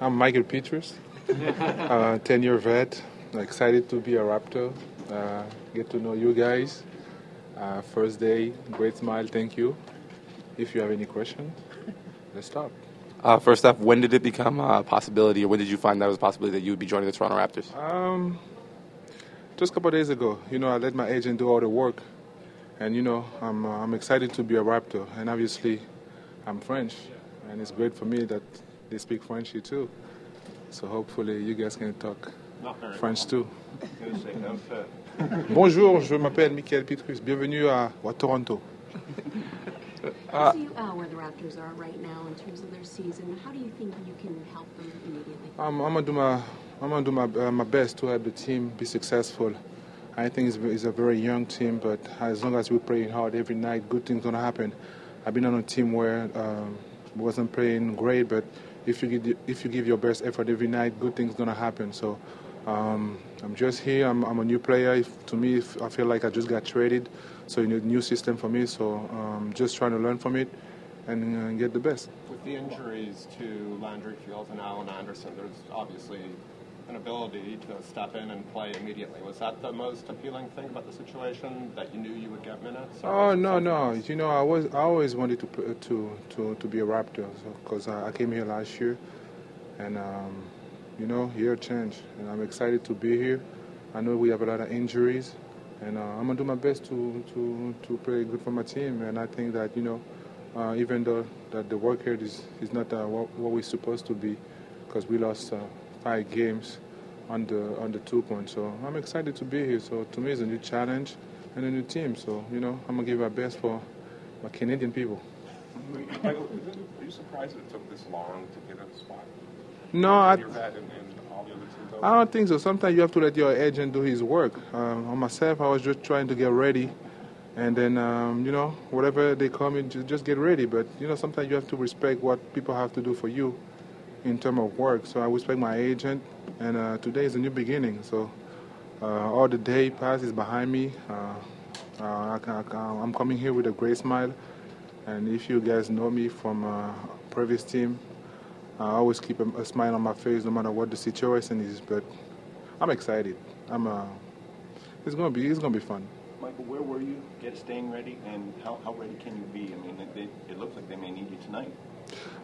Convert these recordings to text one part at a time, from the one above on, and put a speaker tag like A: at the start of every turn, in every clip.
A: I'm Mickael Pietrus, uh, 10 year vet. Excited to be a Raptor. Uh, get to know you guys. Uh, first day, great smile, thank you. If you have any questions, let's talk.
B: Uh, first off, when did it become a possibility, or when did you find that was a possibility that you would be joining the Toronto Raptors?
A: Um, just a couple of days ago, you know, I let my agent do all the work, and you know, I'm uh, I'm excited to be a Raptor, and obviously, I'm French, and it's great for me that they speak French here too. So hopefully, you guys can talk French too. Bonjour, je m'appelle Mickael Pietrus. Bienvenue à, à Toronto.
C: How do you, uh, where the Raptors are right now in terms of their season, how do you think you can help them immediately?
A: I'm, I'm gonna do my I'm gonna do my uh, my best to help the team be successful. I think it's, it's a very young team, but as long as we're playing hard every night, good things gonna happen. I've been on a team where um, wasn't playing great, but if you give, if you give your best effort every night, good things gonna happen. So um, I'm just here. I'm, I'm a new player. If, to me, if I feel like I just got traded, so you know, new system for me. So um, just trying to learn from it and uh, get the best.
D: With the injuries to Landry Fields and Alan Anderson, there's obviously an ability to step in and play immediately. Was that the most appealing thing about the situation that you knew you would get minutes?
A: Oh no no!
D: else?
A: You know I was I always wanted to to to to be a Raptor because I, I came here last year, and um, you know year change, and I'm excited to be here. I know we have a lot of injuries, and uh, I'm gonna do my best to to to play good for my team. And I think that you know uh, even though that the work here is is not uh, what, what we're supposed to be, because we lost uh, five games on the on the two points. So I'm excited to be here. So to me, it's a new challenge and a new team. So you know, I'm gonna give my best for my Canadian people.
E: Mickael, are you surprised it took this long to get a spot?
A: No, I,
E: and, and all the other teams.
A: I don't think so. Sometimes you have to let your agent do his work. Um, on myself, I was just trying to get ready, and then um, you know whatever they call me, just, just get ready. But you know sometimes you have to respect what people have to do for you in terms of work. So I respect my agent, and uh, today is a new beginning. So uh, all the day past is behind me. Uh, uh, I, I'm coming here with a great smile, and if you guys know me from uh, previous team, I always keep a, a smile on my face no matter what the situation is. But I'm excited. I'm. Uh, it's gonna be. It's gonna be fun.
F: Mickael, where were you get staying ready, and how, how ready can you be? I mean, it, it, looks like they may need you tonight.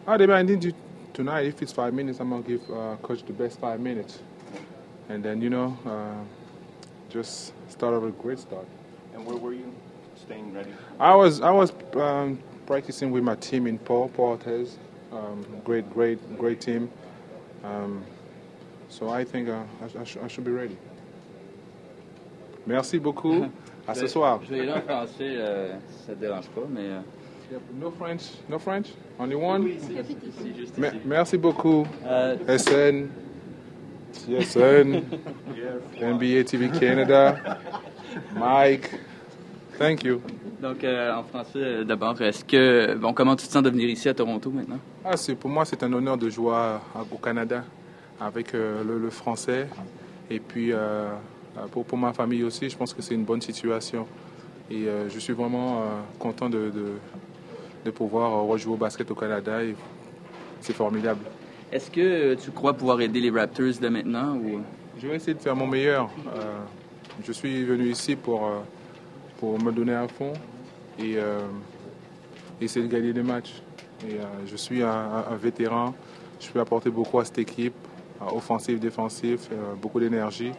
A: Ah, they might need you tonight. If it's five minutes, I'm gonna give uh, coach the best five minutes, and then you know, uh, just start off a great start.
F: And where were you staying ready?
A: I was I was um, practicing with my team in Pau Pau Orthez. Um, great, great, great team. Um, so I think uh, I, I, sh- I should be ready. Merci beaucoup. À ce soir.
G: Je vais y aller en français, euh, ça te dérange pas, mais.
A: No French, no French, only one?
G: juste ici.
A: merci beaucoup.
G: Euh,
A: SN, CSN, NBA TV Canada, Mike. Thank you.
G: donc, euh, en français, euh, d'abord, est-ce que. Bon, comment tu te sens de venir ici à Toronto maintenant?
A: Ah, c'est, pour moi, c'est un honneur de jouer à- au Canada avec euh, le, le français. Et puis, pour, pour ma famille aussi, je pense que c'est une bonne situation. Et euh, je suis vraiment euh, content de, de, de pouvoir euh, rejouer au basket au Canada. Et c'est formidable.
G: Est-ce que tu crois pouvoir aider les Raptors de maintenant ou?
A: Je vais essayer de faire mon meilleur. Euh, je suis venu ici pour, euh, pour me donner à fond et euh, essayer de gagner des matchs. Et, euh, je suis un, vétéran. Je peux apporter beaucoup à cette équipe, offensif, défensif, beaucoup d'énergie.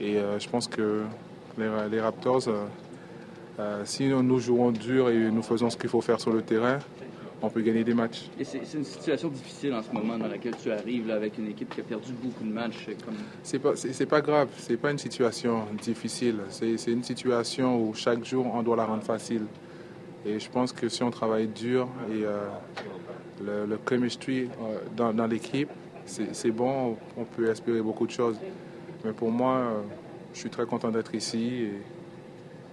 A: Et je pense que les, les Raptors, euh, si nous, jouons dur et nous faisons ce qu'il faut faire sur le terrain, on peut gagner des matchs.
G: Et c'est c'est une situation difficile en ce moment dans laquelle tu arrives là, avec une équipe qui a perdu beaucoup de matchs. euh, Comme...
A: C'est pas, c'est, c'est pas grave, c'est pas une situation difficile. C'est, c'est une situation où chaque jour on doit la rendre facile. Et je pense que si on travaille dur et euh, le, le chemistry euh, dans, dans l'équipe, c'est, c'est bon, on peut espérer beaucoup de choses. Mais pour moi, euh, je suis très content d'être ici et,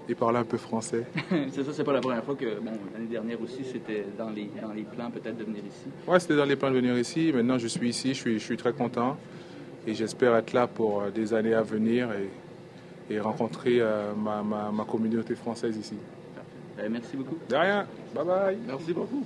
A: et parler un peu français.
G: c'est ça, c'est pas la première fois que. Bon, l'année dernière aussi, c'était dans les, dans les plans peut-être de venir ici.
A: Ouais, c'était dans les plans de venir ici. Maintenant, je suis ici, je suis, je suis très content et j'espère être là pour euh, des années à venir et, et rencontrer euh, ma, ma, ma communauté française ici.
G: Euh, merci beaucoup.
A: De rien. Bye bye.
G: Merci beaucoup.